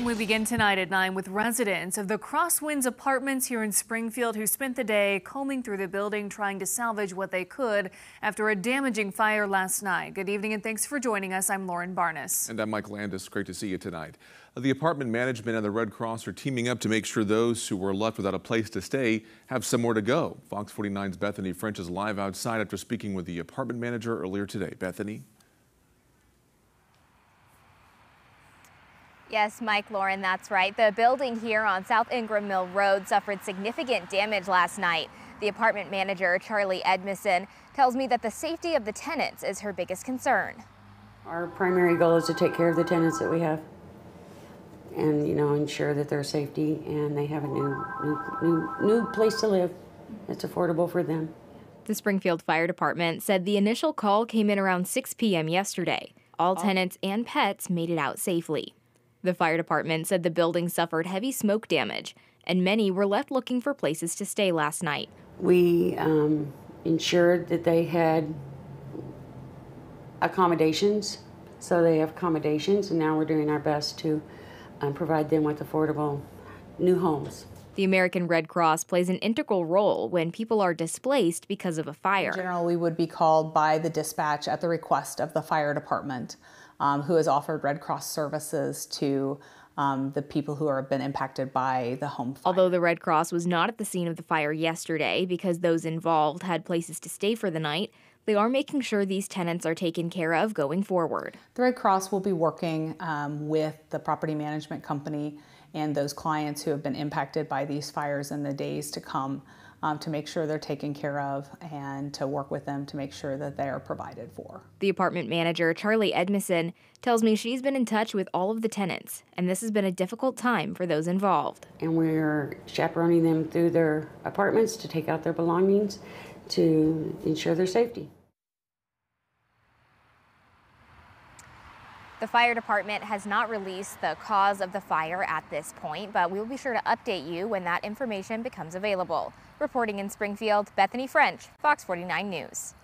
And we begin tonight at 9 with residents of the Crosswinds Apartments here in Springfield who spent the day combing through the building trying to salvage what they could after a damaging fire last night. Good evening and thanks for joining us. I'm Lauren Barnes. And I'm Mike Landis. Great to see you tonight. The apartment management and the Red Cross are teaming up to make sure those who were left without a place to stay have somewhere to go. Fox 49's Bethany French is live outside after speaking with the apartment manager earlier today. Bethany? Yes, Mike, Lauren, that's right. The building here on South Ingram Mill Road suffered significant damage last night. The apartment manager, Charlie Edmison, tells me that the safety of the tenants is her biggest concern. Our primary goal is to take care of the tenants that we have and, you know, ensure that their safety and they have a new, new, new, new place to live that's affordable for them. The Springfield Fire Department said the initial call came in around 6 p.m. yesterday. All tenants and pets made it out safely. The fire department said the building suffered heavy smoke damage, and many were left looking for places to stay last night. We um, ensured that they had accommodations, so they have accommodations, and now we're doing our best to um, provide them with affordable new homes. The American Red Cross plays an integral role when people are displaced because of a fire. In general, we would be called by the dispatch at the request of the fire department um, who has offered Red Cross services to um, the people who have been impacted by the home fire. Although the Red Cross was not at the scene of the fire yesterday because those involved had places to stay for the night, they are making sure these tenants are taken care of going forward. The Red Cross will be working um, with the property management company and those clients who have been impacted by these fires in the days to come um, to make sure they're taken care of and to work with them to make sure that they are provided for. The apartment manager, Charlie Edmison, tells me she's been in touch with all of the tenants, and this has been a difficult time for those involved. And we're chaperoning them through their apartments to take out their belongings to ensure their safety. The fire department has not released the cause of the fire at this point, but we will be sure to update you when that information becomes available. Reporting in Springfield, Bethany French, Fox 49 News.